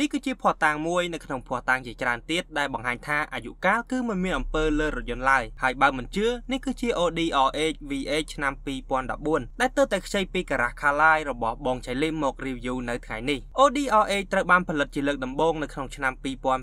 នេះគឺជាភ័ស្តុតាងមួយនៅក្នុងភ័ស្តុតាងជាច្រើនទៀតដែលបង្ហាញថាអាយុកាលគឺមិនមានអំពើលើរថយន្តឡើយហើយបើមិនជឿនេះគឺជា Audi RH V8 ឆ្នាំ2014ដែលទើបតែខ្ចីពីការ៉ាខាឡាយរបស់បងចៃលីមមក review នៅថ្ងៃនេះ Audi RH ត្រូវបានផលិតជាលើកដំបូងនៅក្នុងឆ្នាំ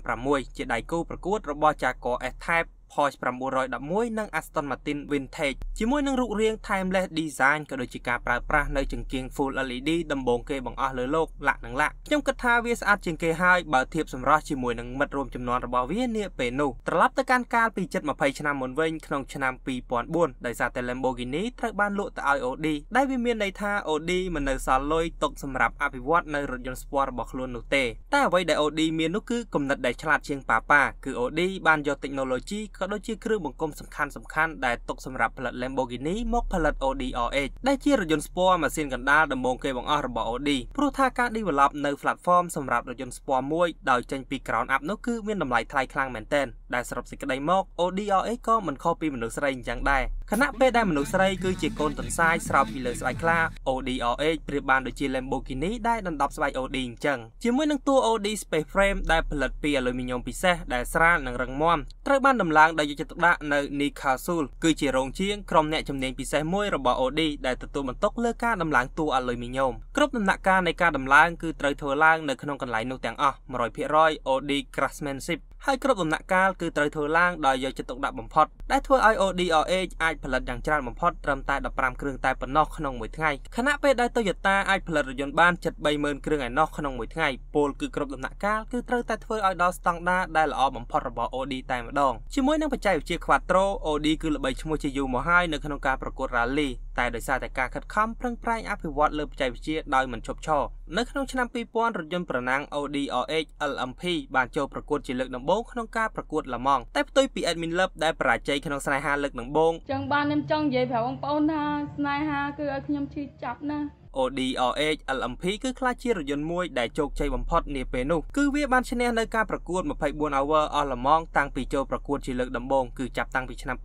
2006ជាដៃគូប្រកួតរបស់ Jaguar S-Type Porsche 911 និង Aston Martin Vintage ជាមួយនឹងរូបរាង timeless design ក៏ដូចជាការប្រើប្រាស់នៅចង្កៀង Full LED ដំបូងគេបង្អស់លើលោកលាក់នឹងលាក់ខ្ញុំគិតថាវាស្អាតជាងគេហើយបើធៀបសម្រស់ជាមួយនឹងមិត្តរួមចំនួនរបស់វានាពេលនោះត្រឡប់ទៅកាន់កាលពីជិត20ឆ្នាំមុនវិញក្នុងឆ្នាំ2004ដោយសារតែ Lamborghini ត្រូវបានលក់ទៅឲ្យ Audi ដែលវាមានន័យថា Audi មិននៅសល់លុយទុកសម្រាប់អភិវឌ្ឍនៅរថយន្តស្ពណ៌របស់ខ្លួននោះទេតែអ្វីដែល Audi មាននោះគឺគំនិតដែលឆ្លាតជាងប៉ាប៉ាគឺ Audi បានយក technology ក៏ដូចជាគ្រឿងបង្គុំសំខាន់សំខាន់ដែលទុកសម្រាប់ផលិត Lamborghini មកផលិត Audi RH ដែលជារថយន្តស្ពណ៌ម៉ាស៊ីនកណ្ដាលដំបូងគេបង្អស់របស់ Audi ព្រោះថាការ develop នៅ platform សម្រាប់រថយន្តស្ពណ៌មួយដោយចេញពី ground up នោះគឺមានតម្លៃថ្លៃខ្លាំងមែនទែន ដែលសរុបសេចក្តីមក Audi RH ក៏មិនខុសពីមនុស្សស្រីអញ្ចឹងដែរខណៈពេលដែលមនុស្សស្រីគឺជាកូនទន្សាយស្រោបពីលើស្បែកខ្លា Audi RH ប្រៀបបានដូចជា Lamborghini ដែលដណ្ដប់ស្បែក Audi អញ្ចឹងជាមួយនឹងតួ Audi Space Frame ដែលផលិតពី aluminium ពិសេសដែលស្រាលនិងរឹងមាំត្រូវបានដំឡើងដោយយកចិត្តទុកដាក់នៅ Nikasul គឺជារោងជាងក្រុមអ្នកជំនាញពិសេសមួយរបស់ Audi ដែលទទួលបន្ទុកលើការដំឡើងតួ aluminium គ្រប់ដំណាក់កាលនៃការដំឡើងគឺត្រូវធ្វើឡើងនៅក្នុងកន្លែងនោះទាំងអស់100% Audi craftsmanship ហើយគ្រប់ដំណាក់កាលគឺត្រូវធ្វើឡើងដោយយកចិត្តទុកដាក់បំផុតដែលធ្វើឲ្យ Audi RH អាចផលិតយ៉ាងច្រើនបំផុតត្រឹមតែ15គ្រឿងតែប៉ុណ្ណោះក្នុងមួយថ្ងៃខណៈពេលដែល Toyota អាចផលិតរថយន្តបានជិត30000គ្រឿងឯណោះក្នុងមួយថ្ងៃពលគឺគ្រប់ដំណាក់កាលគឺត្រូវតែធ្វើឲ្យដល់ស្តង់ដារដែលល្អបំផុតរបស់ Audi តែម្ដងជាមួយនឹងបច្ចេកវិទ្យា Quattro Audi គឺល្បីឈ្មោះជាយូរមកហើយនៅក្នុងការប្រកួត Rally តែដោយសារតែការខិតខំប្រឹងប្រែងអភិវឌ្ឍលើបច្ចេកវិទ្យាដោយមិនឈប់ឈរនៅក្នុងឆ្នាំ2000រថយន្តប្រណាំង Audi RH LMP បានចូលប្រកួតជាលើកដំបូងក្នុងការប្រកួតឡម៉ង់តែផ្ទុយពី Admin Love ដែលបរាជ័យក្នុងស្នេហាលើកដំបូងចឹងបានខ្ញុំចង់និយាយប្រាប់បងប្អូនថាស្នេហាគឺឲ្យខ្ញុំឈឺចាប់ណា Audi RH LMP គឺក្លាយជារថយន្តមួយដែលជោគជ័យបំផុតនាពេលនោះគឺវាបានឈ្នះនៅការប្រកួត24 hour អស់ឡម៉ង់តាំងពីចូលប្រកួតជាលើកដំបូងគឺចាប់តាំងពីឆ្នាំ2000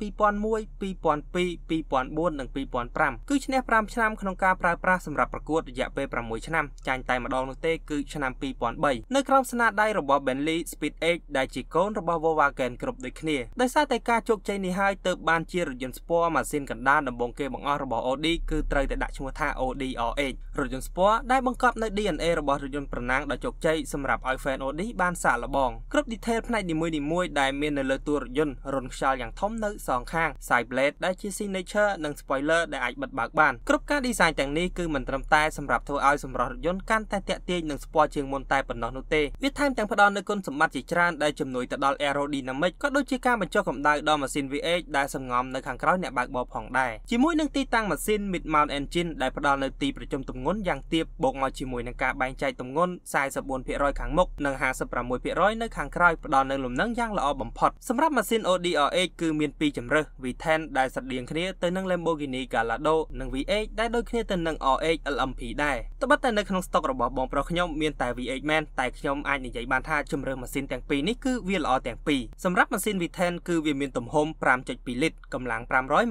2001 2002 2004និង2005គឺឈ្នះ5ឆ្នាំក្នុងការប្រើប្រាស់សម្រាប់ប្រកួតរយៈពេល6ឆ្នាំចាញ់តែម្ដងនោះទេគឺឆ្នាំ2003នៅក្រោមស្នាដៃរបស់ Bentley Speed 8ដែលជាកូនរបស់ Volkswagen គ្រប់ដូចគ្នាដោយសារតែការជោគជ័យនេះហើយទើបបានជារថយន្តស្ពណ៌ម៉ាស៊ីនកណ្ដាលដំបូងគេបង្អស់របស់ Audi គឺត្រូវតែដាក់ឈ្មោះថា Audi RH រថយន្តស្ពណ៌ដែលបង្កប់នៅ DNA របស់រថយន្តប្រណាំងដ៏ជោគជ័យសម្រាប់ឲ្យ fan Audi បានសាកល្បងគ្រប់ detail ផ្នែកនីមួយៗដែលមាននៅលើតួរថយន្តរុនខ្យល់យ៉ាងធំនៅសងខាង side blade ដែលជា signature និង spoiler ដែលអាចបិទបើកបានគ្រប់ការ design ទាំងនេះគឺមិនត្រឹមតែសម្រាប់ធ្វើឲ្យសម្រស់រថយន្តកាន់តែទាក់ទាញនិងស្ពណ៌ជាងមុនតែប៉ុណ្ណោះនោះទេវាថែមទាំងផ្ដល់នូវគុណសម្បត្តិជាច្រើនដែលជំនួយទៅដល់ aerodynamic ក៏ដូចជាការបញ្ចុះកម្ដៅដល់ម៉ាស៊ីន V8 ដែលសំងំនៅខាងក្រោយអ្នកបើកបរផងដែរជាមួយនឹងទីតាំងម៉ាស៊ីន mid mount engine ដែលផ្ដល់នូវទីប្រជុំទម្ងន់យ៉ាងទាបបូកមកជាមួយនឹងការបែងចែកទម្ងន់44%ខាងមុខនិង56%នៅខាងក្រោយផ្ដល់នូវលំនឹងយ៉ាងល្អបំផុតសម្រាប់ម៉ាស៊ីន Audi RH គឺមានពីរជម្រើស V10 ដែលស្រដៀងគ្នាទៅនឹង Lamborghini Gallardo និង V8 ដែលដូចគ្នាទៅនឹង RH LMP ដែរត្បិតតែនៅក្នុងស្តុករបស់បងប្រុសខ្ញុំមានតែ V8 មែនតែខ្ញុំអាចនិយាយបានថាជម្រើសម៉ាស៊ីនទាំងពីរនេះគឺវាល្អទាំងពីរសម្រាប់ម៉ាស៊ីន V10 គឺវាមានទំហំ5.2លីត្រកម្លាំង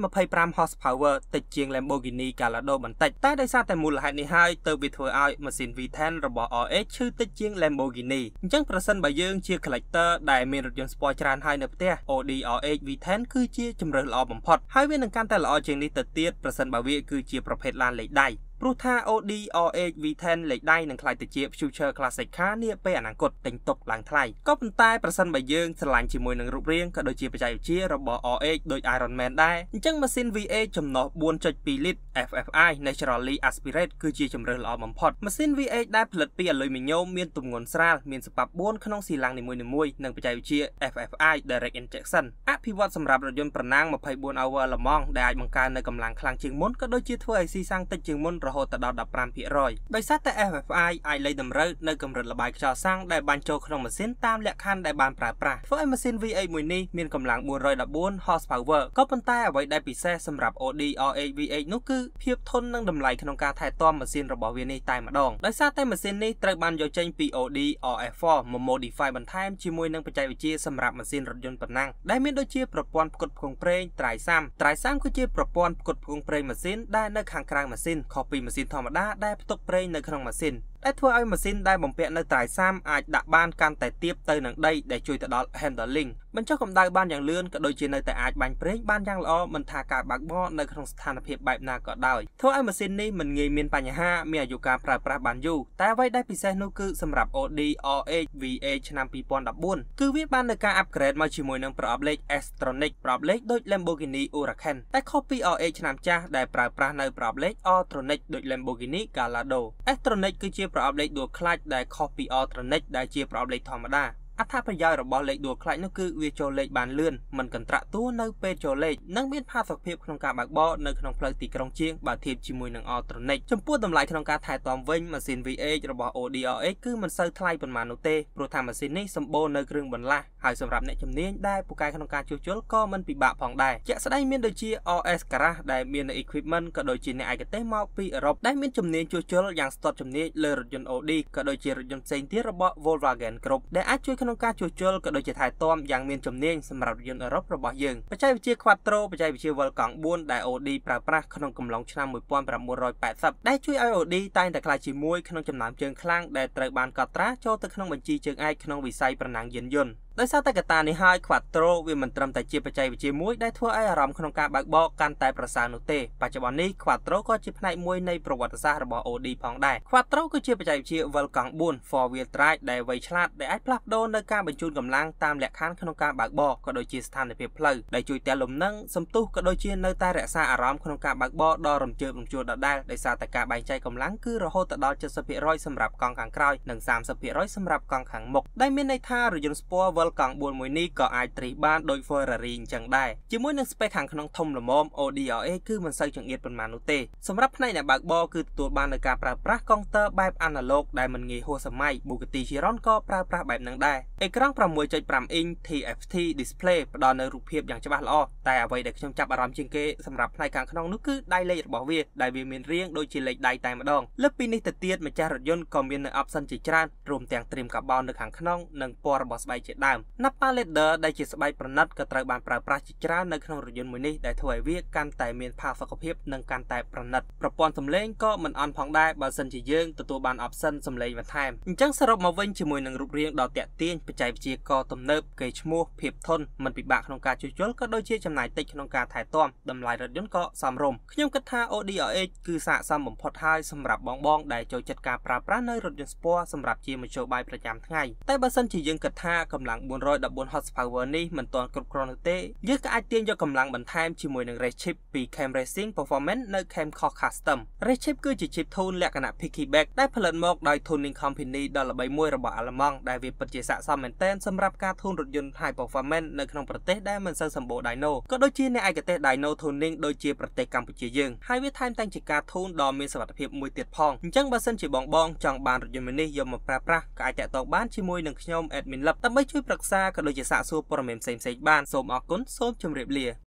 525 horsepower តិចជាង Lamborghini Gallardo បន្តិចតែដោយសារតែមូលហេតុនេះហើយទើបវាធ្វើឲ្យម៉ាស៊ីន V10 របស់ RH ឈឺតិចជាង Lamborghini អញ្ចឹងប្រសិនបើយើងជា collector ដែលមានរថយន្តស្ពណ៌ច្រើនហើយនៅផ្ទះ Audi RH V10 គឺជាជម្រើសល្អបំផុតហើយវានឹងកាន់តែល្អជាងនេះទៅទៀតប្រសិនបើវាគឺជាប្រភេទឡានលេខដៃ ព្រោះថា Audi RH V10 លេខដៃនឹងក្លាយទៅជា Future Classic Car នាពេលអនាគតទិញទុកឡើងថ្លៃក៏ប៉ុន្តែប្រសិនបើយើងស្រឡាញ់ជាមួយនឹងរូបរាងក៏ដូចជាបច្ចេកវិទ្យារបស់ RH ដូច Iron Man ដែរអញ្ចឹងម៉ាស៊ីន V8 ចំណុះ4.2លីត្រ FFI Naturally Aspirate គឺជាជម្រើសល្អបំផុតម៉ាស៊ីន V8 ដែលផលិតពី aluminium មានទម្ងន់ស្រាលមានសប៉ាប់4ក្នុងស៊ីឡាំងនីមួយៗនិងបច្ចេកវិទ្យា FFI Direct Injection អភិវឌ្ឍសម្រាប់រថយន្តប្រណាំង24 hour ល្មងដែលអាចបង្កើននៅកម្លាំងខ្លាំងជាងមុនក៏ដូចជាធ្វើឲ្យស៊ីសាំងតិចជាងមុនរហូតដល់15%ដោយសារតែ FFI អាចលៃតម្រូវនៅកម្រិតល្បាយខ្យល់សាំងដែលបានចូលក្នុងម៉ាស៊ីនតាមលក្ខខណ្ឌដែលបានប្រើប្រាស់ធ្វើឲ្យម៉ាស៊ីន V8 មួយនេះមានកម្លាំង414 horsepower ក៏ប៉ុន្តែអ្វីដែលពិសេសសម្រាប់ Audi R8 V8 នោះគឺភាពធន់និងតម្លៃក្នុងការថែទាំម៉ាស៊ីនរបស់វានេះតែម្ដងដោយសារតែម៉ាស៊ីននេះត្រូវបានយកចេញពី Audi RS4 មក modify បន្ថែមជាមួយនឹងបច្ចេកវិទ្យាសម្រាប់ម៉ាស៊ីនរថយន្តប៉ុណ្ណឹងដែលមានដូចជាប្រព័ន្ធផ្គត់ផ្គង់ប្រេង Trisam Trisam គឺជាប្រព័ន្ធផ្គត់ផ្គង់ប្រេងម៉ាស៊ីនដែលនៅខាងក្រៅម៉ាស៊ីនខុសពីម៉ាស៊ីនធម្មតាដែលផ្ទុកប្រេងនៅក្នុងម៉ាស៊ីន ដែលធ្វើឲ្យម៉ាស៊ីនដែលបំពាក់នៅត្រៃសាមអាចដាក់បានកាន់តែទាបទៅនឹងដីដែលជួយទៅដល់ handling បញ្ចុះកម្ដៅបានយ៉ាងលឿនក៏ដូចជានៅតែអាចបាញ់ប្រេងបានយ៉ាងល្អមិនថាការបើកបរនៅក្នុងស្ថានភាពបែបណាក៏ដោយធ្វើឲ្យម៉ាស៊ីននេះមិនងាយមានបញ្ហាមានអាយុកាលប្រើប្រាស់បានយូរតែអ្វីដែលពិសេសនោះគឺសម្រាប់ Audi RH VA ឆ្នាំ2014គឺវាបាននៅការ upgrade មកជាមួយនឹងប្រអប់លេខ S-tronic ប្រអប់លេខដូច Lamborghini Huracan តែខុសពី RH ឆ្នាំចាស់ដែលប្រើប្រាស់នៅប្រអប់លេខ All-tronic ដូច Lamborghini Gallardo S-tronic គឺជាប្រអប់លេខ dual clutch ដែលខុសពី All-tronic ដែលជាប្រអប់លេខធម្មតា អត្ថប្រយោជន៍របស់លេខដួលខ្លាច់នោះគឺវាចូលលេខបានលឿនមិនកន្ត្រាក់តួនៅពេលចូលលេខនិងមានផាសុកភាពក្នុងការបើកបរនៅក្នុងផ្លូវទីក្រុងជាងបើធៀបជាមួយនឹង Ultronic ចំពោះតម្លៃក្នុងការថែទាំវិញម៉ាស៊ីន VH របស់ Audi RX គឺមិនសូវថ្លៃប៉ុន្មាននោះទេព្រោះថាម៉ាស៊ីននេះសម្បូរនៅគ្រឿងបន្លាស់ហើយសម្រាប់អ្នកជំនាញដែលពូកែក្នុងការជួសជុលក៏មិនពិបាកផងដែរជាក់ស្ដែងមានដូចជា RS Garage ដែលមាន equipment ក៏ដូចជាអ្នកឯកទេសមកពីអឺរ៉ុបដែលមានជំនាញជួសជុលយ៉ាងស្ទាត់ជំនាញលើរថយន្ត Audi ក៏ដូចជារថយន្តផ្សេងទៀតរបស់ Volkswagen Group ដែលអាចជួយក្នុងការជួសជុលក៏ដូចជាថែទាំយ៉ាងមានជំនាញសម្រាប់យន្តអឺរ៉ុបរបស់យើងបច្ចេកវិទ្យា Quattro បច្ចេកវិទ្យាវិលកង់4ដែល Audi ប្រើប្រាស់ក្នុងកំឡុងឆ្នាំ1980ដែលជួយឲ្យ Audi តែងតែក្លាយជាមួយក្នុងចំណោមជើងខ្លាំងដែលត្រូវបានកត់ត្រាចូលទៅក្នុងបញ្ជីជើងឯកក្នុងវិស័យប្រណាំងយានយន្ត ដោយសារតែកត្តានេះហើយ Quattro វាមិនត្រឹមតែជាបច្ចេកវិទ្យាមួយដែលធ្វើឲ្យអារម្មណ៍ក្នុងការបើកបរកាន់តែប្រសើរនោះទេបច្ចុប្បន្ននេះ Quattro ក៏ជាផ្នែកមួយនៃប្រវត្តិសាស្ត្ររបស់ Audi ផងដែរ Quattro គឺជាបច្ចេកវិទ្យាវិលកង់4 four wheel drive ដែលវៃឆ្លាតដែលអាចផ្លាស់ប្ដូរនៅការបញ្ជូនកម្លាំងតាមលក្ខខណ្ឌក្នុងការបើកបរក៏ដូចជាស្ថានភាពផ្លូវដែលជួយទាំងលំនឹងសំទុះក៏ដូចជានៅតែរក្សាអារម្មណ៍ក្នុងការបើកបរដ៏រំជើបរំជួលដដែលដោយសារតែការបែងចែកកម្លាំងគឺរហូតដល់70%សម្រាប់កង់ខាងក្រោយនិង30%សម្រាប់កង់ខាងមុខដែលមានន័យថារថយន្តស្ពណ៌វិលកង់4មួយនេះនេះក៏អាចត្រិះបានដោយ Ferrari អញ្ចឹងដែរជាមួយនឹង space ខាងក្នុងធំល្មម Audi RA គឺមិនសូវចង្អៀតប៉ុន្មាននោះទេសម្រាប់ផ្នែកអ្នកបើកបរគឺទទួលបាននូវការប្រើប្រាស់កុងទ័របែប analog ដែលមិនងាយហួសសម័យ Bugatti Chiron ក៏ប្រើប្រាស់បែបហ្នឹងដែរអេក្រង់6.5អ៊ីង TFT display ផ្ដល់នូវរូបភាពយ៉ាងច្បាស់ល្អតែអ្វីដែលខ្ញុំចាប់អារម្មណ៍ជាងគេសម្រាប់ផ្នែកខាងក្នុងនោះគឺដៃលេខរបស់វាដែលវាមានរាងដូចជាលេខដៃតែម្ដងលើសពីនេះទៅទៀតម្ចាស់រថយន្តក៏មាននៅ option ជាច្រើនរួមទាំងត្រៀមកាបូននៅខាងក្នុងនិងពណ៌របស់ស្បែកជាដើម Nappa leather ដែលជាស្បែកប្រណិតក៏ត្រូវបានប្រើប្រាស់ជាច្រើននៅក្នុងរថយន្តមួយនេះដែលធ្វើឲ្យវាកាន់តែមានផាសុកភាពនិងកាន់តែប្រណិតប្រព័ន្ធសំឡេងក៏មិនអន់ផងដែរបើសិនជាយើងទទួលបាន option សំឡេងបន្ថែមអញ្ចឹងសរុបមកវិញជាមួយនឹងរូបរាងដ៏តាក់ទាញបច្ចេកវិទ្យាក៏ទំនើបកេរ្តិ៍ឈ្មោះភាពធន់មិនពិបាកក្នុងការជួសជុលក៏ដូចជាចំណាយតិចក្នុងការថែទាំតម្លៃរថយន្តក៏សមរម្យខ្ញុំគិតថា Audi RX គឺស័ក្តិសមបំផុតហើយសម្រាប់បងបងដែលចូលចិត្តការប្រើប្រាស់នៅរថយន្តស្ពណ៌សម្រាប់ជាមធ្យោបាយប្រចាំថ្ងៃតែបើសិនជាយើងគិតថាកម្លាំង414 horsepower នេះមិនទាន់គ្រប់គ្រាន់នោះទេយើងក៏អាចទាញយកកម្លាំងបន្ថែមជាមួយនឹង race chip ពី Cam Racing Performance នៅ Cam Core Custom race chip គឺជា chip tune លក្ខណៈ piggyback ដែលផលិតមកដោយ tuning company ដ៏ល្បីមួយរបស់អាល្លឺម៉ង់ដែលវាពិតជាស័ក្តិសមមែនទែនសម្រាប់ការ tune រថយន្ត high performance នៅក្នុងប្រទេសដែលមិនសូវសម្បូរ dyno ក៏ដូចជាអ្នកឯកទេស dyno tuning ដូចជាប្រទេសកម្ពុជាយើងហើយវាថែមទាំងជាការ tune ដ៏មានសុវត្ថិភាពមួយទៀតផងអញ្ចឹងបើសិនជាបងបងចង់បានរថយន្តមួយនេះយកមកប្រើប្រាស់ក៏អាចតាក់ទងបានជាមួយនឹងខ្ញុំ admin lab ដើម្បីជួយប្រឹក្សាក៏ដូចជាសាកសួរព័ត៌មានផ្សេងៗបានសូមអរគុណសូមជម្រាបលា